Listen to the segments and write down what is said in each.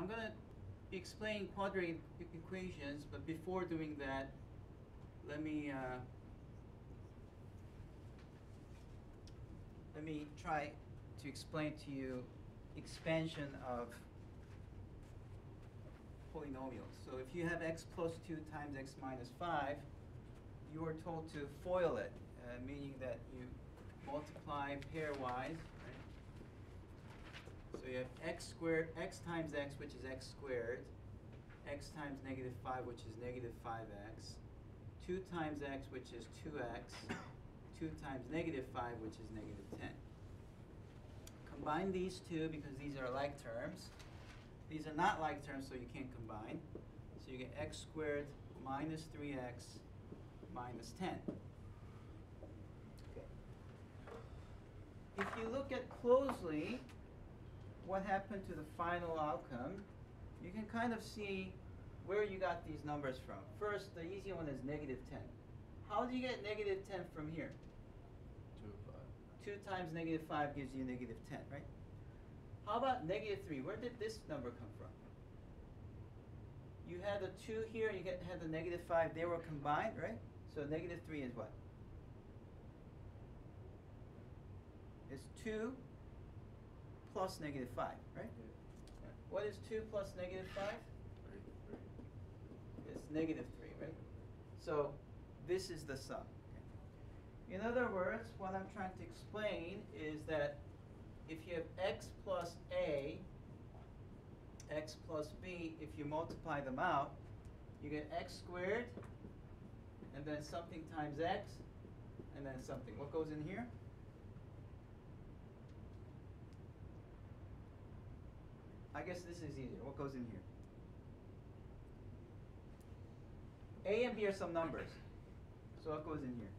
I'm gonna explain quadratic equations, but before doing that, let me uh, let me try to explain to you expansion of polynomials. So if you have x plus 2 times x minus 5, you are told to FOIL it, uh, meaning that you multiply pairwise? So you have x squared, x times x, which is x squared, x times negative 5, which is negative 5x, 2 times x, which is 2x, 2 times negative 5, which is negative 10. Combine these two because these are like terms. These are not like terms, so you can't combine. So you get x squared minus 3x minus 10. Okay. If you look at closely what happened to the final outcome, you can kind of see where you got these numbers from. First, the easy one is negative 10. How do you get negative 10 from here? Two five. 2 times negative 5 gives you negative 10, right? How about negative 3? Where did this number come from? You had a 2 here, you had the negative 5, they were combined, right? So negative 3 is what? It's 2 plus negative 5, right? What is 2 plus negative 5? Three, three. It's negative 3, right? So this is the sum. okay? In other words, what I'm trying to explain is that if you have x plus a, x plus b, if you multiply them out, you get x squared, and then something times x, and then something. What goes in here? I guess this is easier. What goes in here? A and B are some numbers. So what goes in here?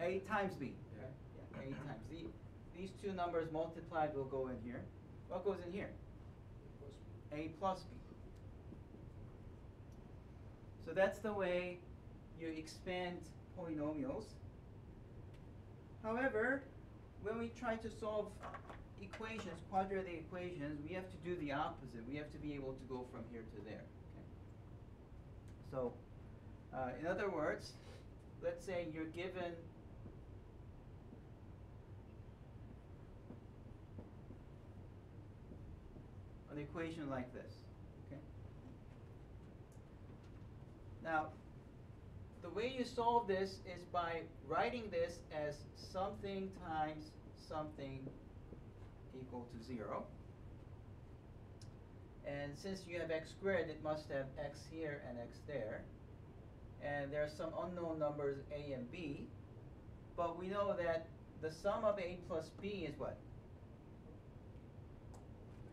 A times B. Yeah. Yeah, A times B. These two numbers multiplied will go in here. What goes in here? A plus B. So that's the way you expand polynomials. However, when we try to solve equations, quadratic equations, we have to do the opposite. We have to be able to go from here to there. Okay? So, uh, in other words, let's say you're given an equation like this. Okay? Now, the way you solve this is by writing this as something times something equal to 0. And since you have x squared, it must have x here and x there. And there are some unknown numbers a and b. But we know that the sum of a plus b is what?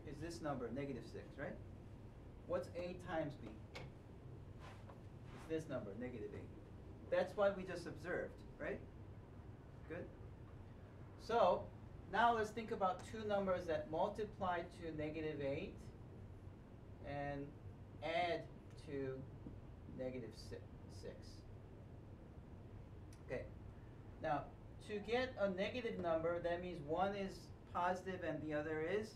Is this number, negative 6, right? What's a times b? It's this number, negative 8. That's what we just observed, right? Good? So, now let's think about two numbers that multiply to negative 8 and add to 6. Okay. Now, to get a negative number, that means one is positive and the other is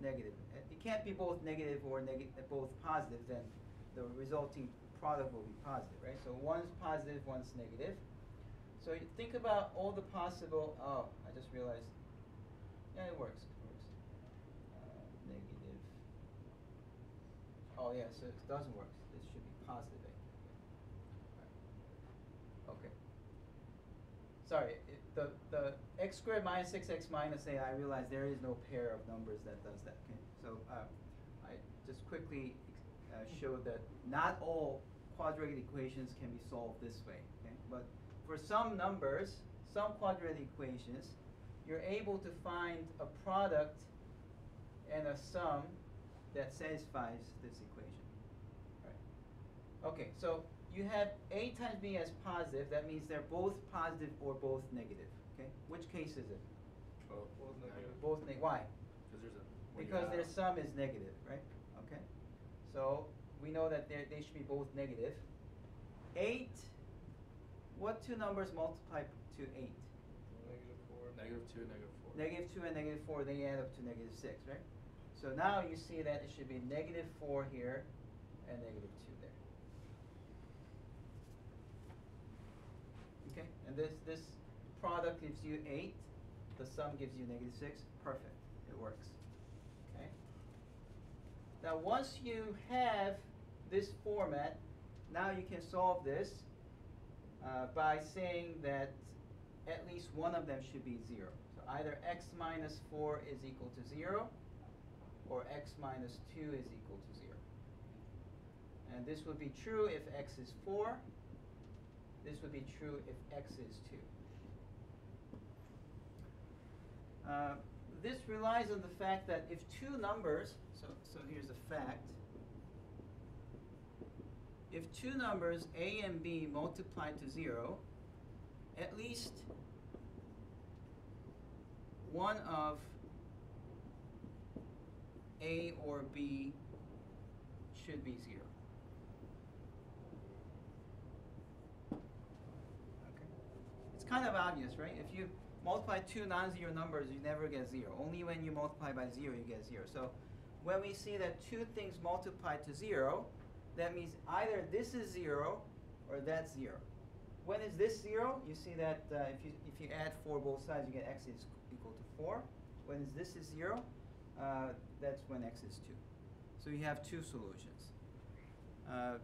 negative. It can't be both negative or neg- both positive, then the resulting product will be positive, right? So one's positive, one's negative. So you think about all the possible, oh, I just realized, yeah, it works, it works. Uh, negative, oh yeah, so it doesn't work, this should be positive A. Right. Okay. Sorry, it, the, the x squared minus 6x minus a, I realize there is no pair of numbers that does that. Okay, so uh, I just quickly uh, showed that not all quadratic equations can be solved this way. Okay, but for some numbers, some quadratic equations, you're able to find a product and a sum that satisfies this equation. Right. Okay, so you have a times b as positive. That means they're both positive or both negative. Okay, which case is it? Both. Both negative. Both neg. Why? Because there's a. Because their sum is negative, right? Okay. So we know that they they should be both negative. Eight. What two numbers multiply to eight? Negative four. Negative two, negative four. Negative two and negative four. They add up to negative six, right? So now you see that it should be negative four here and negative two there. Okay, and this, this product gives you eight, the sum gives you negative six, perfect, it works. Okay? Now, once you have this format, now you can solve this uh, by saying that at least one of them should be zero. So either x minus four is equal to zero, or x minus two is equal to zero. And this would be true if x is four. This would be true if x is two. Uh, this relies on the fact that if two numbers, so, so here's a fact. If two numbers a and b multiply to zero, at least one of a or b should be zero. Okay. It's kind of obvious, right? If you multiply two non-zero numbers, you never get zero. Only when you multiply by zero, you get zero. So when we see that two things multiply to zero, that means either this is zero or that's zero. When is this zero? You see that uh, if you if you add four both sides, you get x is equal to four. When is this is zero? Uh, that's when x is two. So you have two solutions. Uh,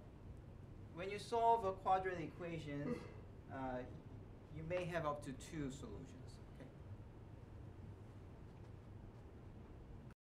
when you solve a quadratic equation, uh, you may have up to two solutions.